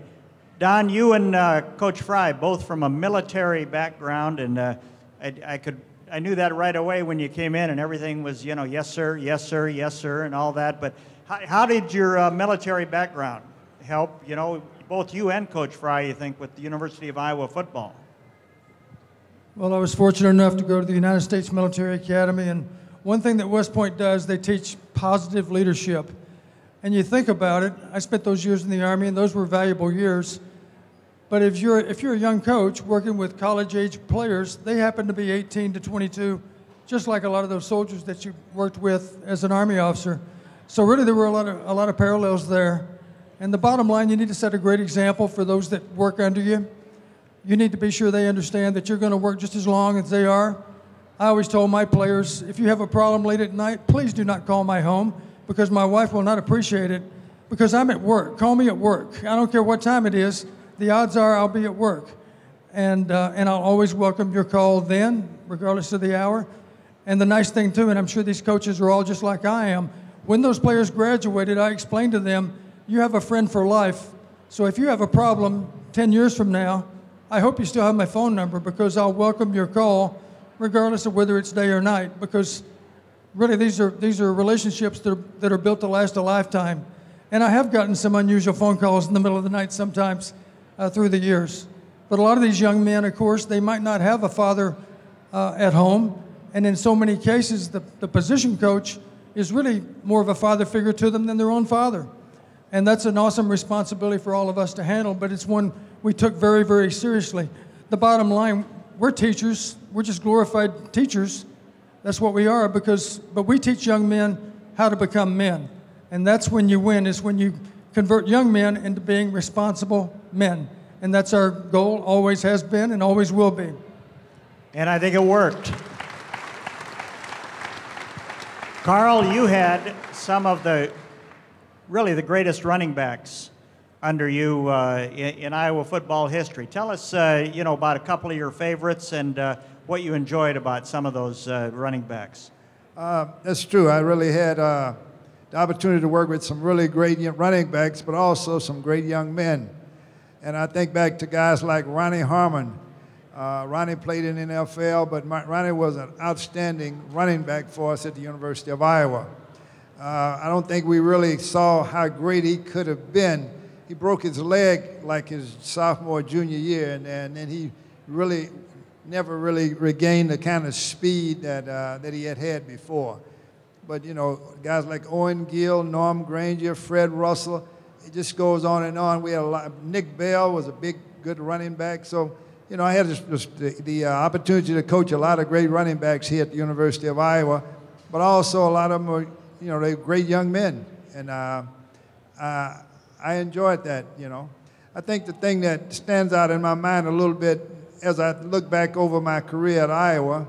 Don, you and uh, Coach Fry, both from a military background, and uh, I, I, could I knew that right away when you came in, and everything was you know yes sir, yes sir, yes sir, and all that. But how, how did your uh, military background help, you know, both you and Coach Fry, you think, with the University of Iowa football? Well, I was fortunate enough to go to the United States Military Academy, and one thing that West Point does, they teach positive leadership. And you think about it, I spent those years in the Army, and those were valuable years. But if you're, if you're a young coach working with college age players, they happen to be 18 to 22, just like a lot of those soldiers that you worked with as an Army officer. So really, there were a lot of a lot of parallels there. And the bottom line, you need to set a great example for those that work under you. You need to be sure they understand that you're going to work just as long as they are. I always told my players, if you have a problem late at night, please do not call my home because my wife will not appreciate it because I'm at work. Call me at work. I don't care what time it is. The odds are I'll be at work. And, uh, and I'll always welcome your call then, regardless of the hour. And the nice thing, too, and I'm sure these coaches are all just like I am, when those players graduated, I explained to them, you have a friend for life. So if you have a problem 10 years from now, I hope you still have my phone number because I'll welcome your call regardless of whether it's day or night because really these are, these are relationships that are, that are built to last a lifetime. And I have gotten some unusual phone calls in the middle of the night sometimes uh, through the years. But a lot of these young men, of course, they might not have a father uh, at home. And in so many cases, the, the position coach is really more of a father figure to them than their own father. And that's an awesome responsibility for all of us to handle, but it's one we took very, very seriously. The bottom line, we're teachers, we're just glorified teachers. That's what we are because but we teach young men how to become men. And that's when you win is when you convert young men into being responsible men. And that's our goal, always has been and always will be. And I think it worked. Carl, you had some of the really the greatest running backs under you uh, in, in, Iowa football history. Tell us, uh, you know, about a couple of your favorites and uh, what you enjoyed about some of those uh, running backs. Uh, that's true. I really had uh, the opportunity to work with some really great running backs, but also some great young men. And I think back to guys like Ronnie Harmon. Ronnie played in the NFL, but Ronnie was an outstanding running back for us at the University of Iowa. I don't think we really saw how great he could have been he broke his leg like his sophomore, junior year, and, and then he really never really regained the kind of speed that, uh, that he had had before. But, you know, guys like Owen Gill, Norm Granger, Fred Russell, it just goes on and on. We had a lot, Nick Bell was a big, good running back. So, you know, I had this, the, the uh, opportunity to coach a lot of great running backs here at the University of Iowa, but also a lot of them were, you know, they're great young men. And uh, uh I enjoyed that, you know. I think the thing that stands out in my mind a little bit as I look back over my career at Iowa,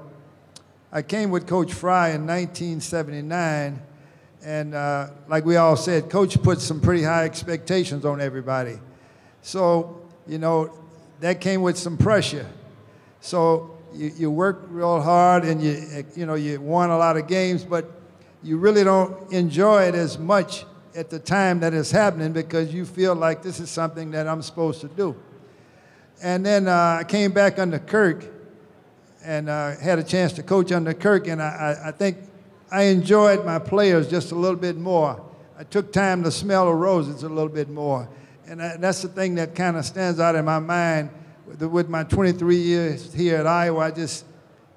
I came with Coach Fry in 1979, and uh, like we all said, Coach put some pretty high expectations on everybody. So, you know, that came with some pressure. So you, you work real hard and you, you know, you won a lot of games, but you really don't enjoy it as much at the time that it's happening because you feel like this is something that I'm supposed to do. And then uh, I came back under Kirk and uh, had a chance to coach under Kirk, and I, I, think I enjoyed my players just a little bit more. I took time to smell the roses a little bit more. And I, that's the thing that kind of stands out in my mind with, with, my 23 years here at Iowa. I just,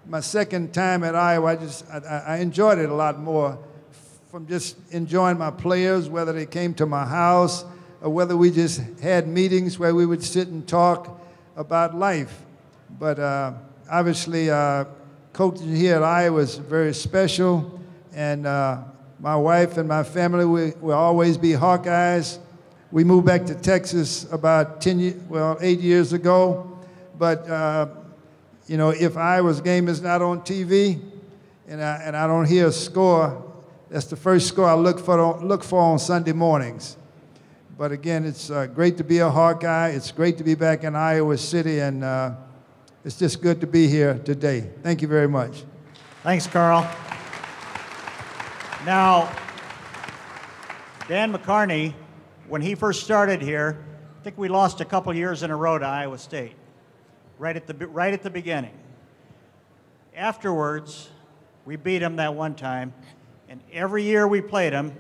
my second time at Iowa, I just, I, I enjoyed it a lot more from just enjoying my players, whether they came to my house or whether we just had meetings where we would sit and talk about life. But uh, obviously, uh, coaching here at Iowa is very special, and uh, my wife and my family we, will always be Hawkeyes. We moved back to Texas about 10, well, eight years ago. But, uh, you know, if Iowa's game is not on TV and I, and I don't hear a score, that's the first score I look for, look for on Sunday mornings. But again, it's uh, great to be a Hawkeye. It's great to be back in Iowa City, and uh, it's just good to be here today. Thank you very much. Thanks, Carl. Now, Dan McCarney, when he first started here, I think we lost a couple years in a row to Iowa State, right at the, right at the beginning. Afterwards, we beat him that one time. And every year we played him,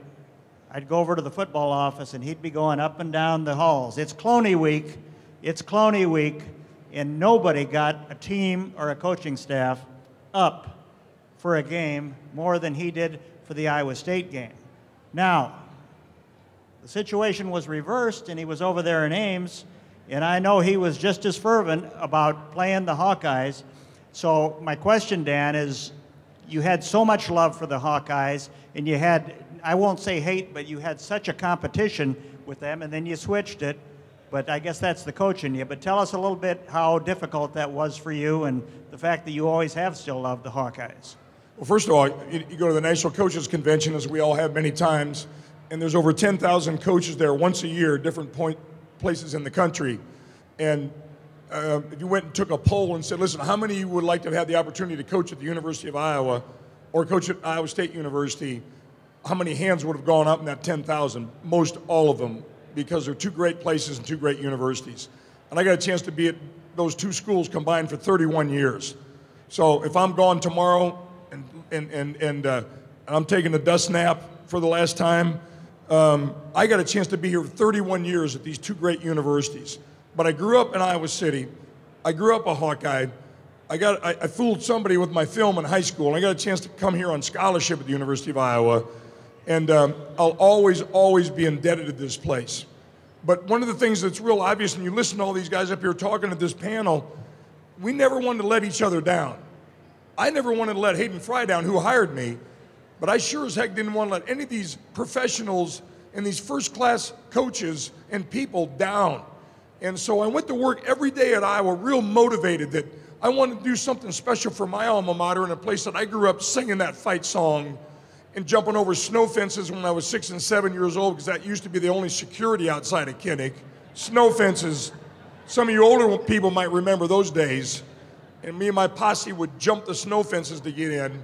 I'd go over to the football office and he'd be going up and down the halls. It's Cloney week. It's Cloney week. And nobody got a team or a coaching staff up for a game more than he did for the Iowa State game. Now, the situation was reversed and he was over there in Ames, and I know he was just as fervent about playing the Hawkeyes. So, my question, Dan, is you had so much love for the Hawkeyes, and you had I won't say hate, but you had such a competition with them, and then you switched it. But I guess that's the coach in you. But tell us a little bit how difficult that was for you and the fact that you always have still loved the Hawkeyes. Well, first of all, you, go to the National Coaches Convention, as we all have many times, and there's over 10,000 coaches there once a year, different point places in the country. And uh, if you went and took a poll and said, listen, how many of you would like to have had the opportunity to coach at the University of Iowa or coach at Iowa State University, how many hands would have gone up in that 10,000? Most all of them, because they're two great places and two great universities. And I got a chance to be at those two schools combined for 31 years. So if I'm gone tomorrow and, and, and, and, uh, and I'm taking a dust nap for the last time, um, I got a chance to be here for 31 years at these two great universities. But I grew up in Iowa City. I grew up a Hawkeye. I got I, I fooled somebody with my film in high school, and I got a chance to come here on scholarship at the University of Iowa. And um, I'll always, always be indebted to this place. But one of the things that's real obvious, when you listen to all these guys up here talking at this panel, we never wanted to let each other down. I never wanted to let Hayden Fry down, who hired me, but I sure as heck didn't want to let any of these professionals and these first class coaches and people down. And so I went to work every day at Iowa, real motivated that I wanted to do something special for my alma mater in a place that I grew up singing that fight song and jumping over snow fences when I was six and seven years old, because that used to be the only security outside of Kinnick. Snow fences. Some of you older people might remember those days. And me and my posse would jump the snow fences to get in.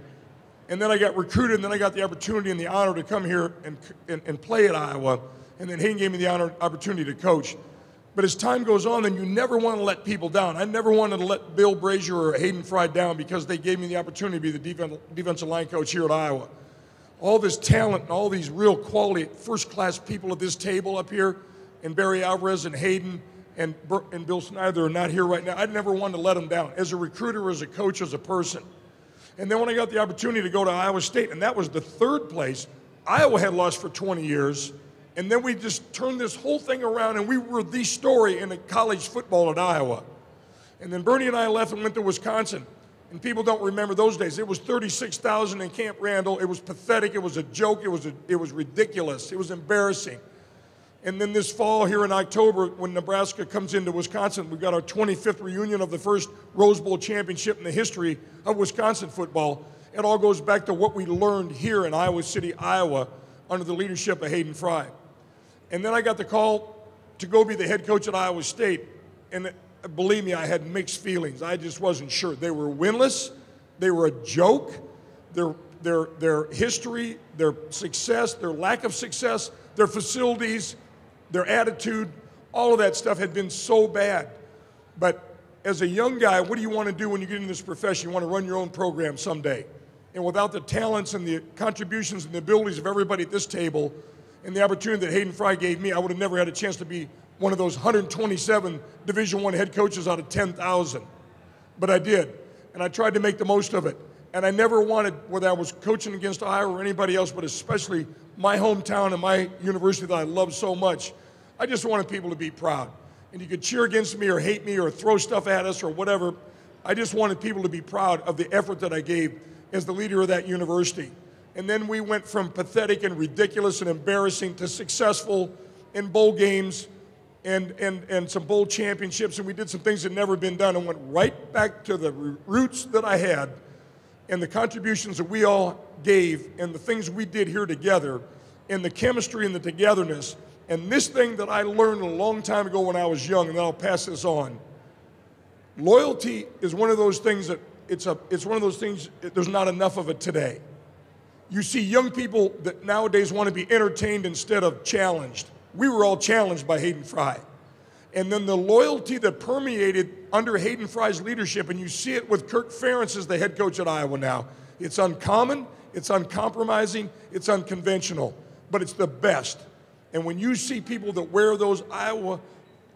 And then I got recruited, and then I got the opportunity and the honor to come here and, and, and play at Iowa. And then Hayden gave me the honor, opportunity to coach. But as time goes on, then you never want to let people down. I never wanted to let Bill Brashier or Hayden Fry down because they gave me the opportunity to be the defense, defensive line coach here at Iowa. All this talent and all these real quality, first class people at this table up here, and Barry Alvarez and Hayden and, and Bill Snyder are not here right now. I never wanted to let them down as a recruiter, as a coach, as a person. And then when I got the opportunity to go to Iowa State, and that was the third place, Iowa had lost for 20 years. And then we just turned this whole thing around, and we were the story in college football at Iowa. And then Bernie and I left and went to Wisconsin. And people don't remember those days. It was 36,000 in Camp Randall. It was pathetic. It was a joke. It was, a, it was ridiculous. It was embarrassing. And then this fall here in October, when Nebraska comes into Wisconsin, we've got our 25th reunion of the first Rose Bowl championship in the history of Wisconsin football. It all goes back to what we learned here in Iowa City, Iowa, under the leadership of Hayden Fry. And then I got the call to go be the head coach at Iowa State. And uh, believe me, I had mixed feelings. I just wasn't sure. They were winless, they were a joke. Their, their, their history, their success, their lack of success, their facilities, their attitude, all of that stuff had been so bad. But as a young guy, what do you want to do when you get into this profession? You want to run your own program someday. And without the talents and the contributions and the abilities of everybody at this table, and the opportunity that Hayden Fry gave me, I would have never had a chance to be one of those 127 Division One head coaches out of 10,000. But I did, and I tried to make the most of it. And I never wanted, whether I was coaching against Iowa or anybody else, but especially my hometown and my university that I love so much, I just wanted people to be proud. And you could cheer against me or hate me or throw stuff at us or whatever. I just wanted people to be proud of the effort that I gave as the leader of that university. And then we went from pathetic and ridiculous and embarrassing to successful in bowl games and, and, and some bowl championships. And we did some things that never been done and went right back to the roots that I had and the contributions that we all gave and the things we did here together and the chemistry and the togetherness. And this thing that I learned a long time ago when I was young, and then I'll pass this on. Loyalty is one of those things that it's, a, it's one of those things, there's not enough of it today. You see young people that nowadays want to be entertained instead of challenged. We were all challenged by Hayden Fry. And then the loyalty that permeated under Hayden Fry's leadership, and you see it with Kirk Ferentz as the head coach at Iowa now. It's uncommon, it's uncompromising, it's unconventional, but it's the best. And when you see people that wear those Iowa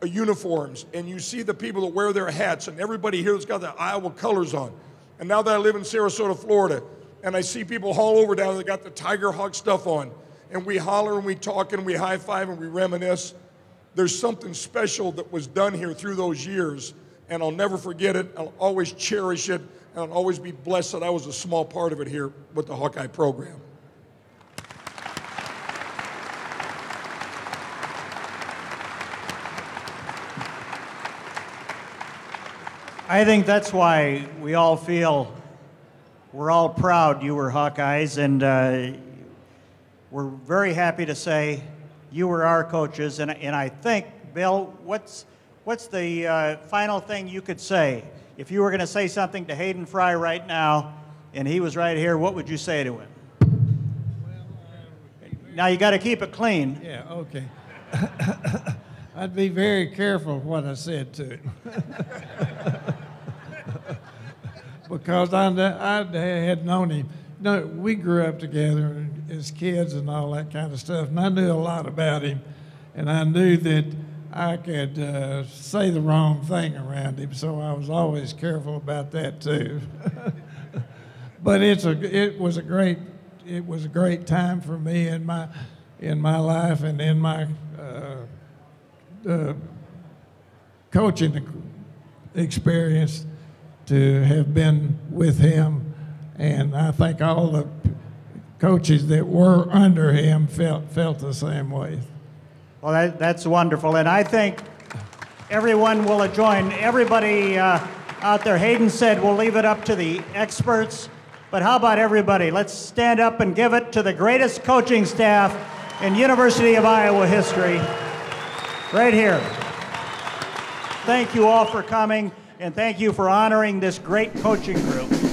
uh, uniforms, and you see the people that wear their hats, and everybody here that's got the Iowa colors on, and now that I live in Sarasota, Florida, and I see people all over down that got the Tiger Hawk stuff on, and we holler and we talk and we high five and we reminisce there's something special that was done here through those years, and I'll never forget it. I'll always cherish it, and I'll always be blessed that I was a small part of it here with the Hawkeye program. I think that's why we all feel we're all proud you were Hawkeyes, and uh, we're very happy to say you were our coaches. And, and I think, Bill, what's, what's the uh, final thing you could say? If you were going to say something to Hayden Fry right now, and he was right here, what would you say to him? Now you got to keep it clean. Yeah, okay. <coughs> I'd be very careful what I said to him. <laughs> because I, I had known him. No, we grew up together as kids and all that kind of stuff, and I knew a lot about him, and I knew that I could uh, say the wrong thing around him, so I was always careful about that too. <laughs> but it's a, it was a great, it was a great time for me in my, in my life and in my uh, uh, coaching experience to have been with him, and I think all the coaches that were under him felt felt the same way. Well, that, that's wonderful, and I think everyone will join. Everybody uh, out there, Hayden said we'll leave it up to the experts, but how about everybody? Let's stand up and give it to the greatest coaching staff in University of Iowa history, right here. Thank you all for coming, and thank you for honoring this great coaching group.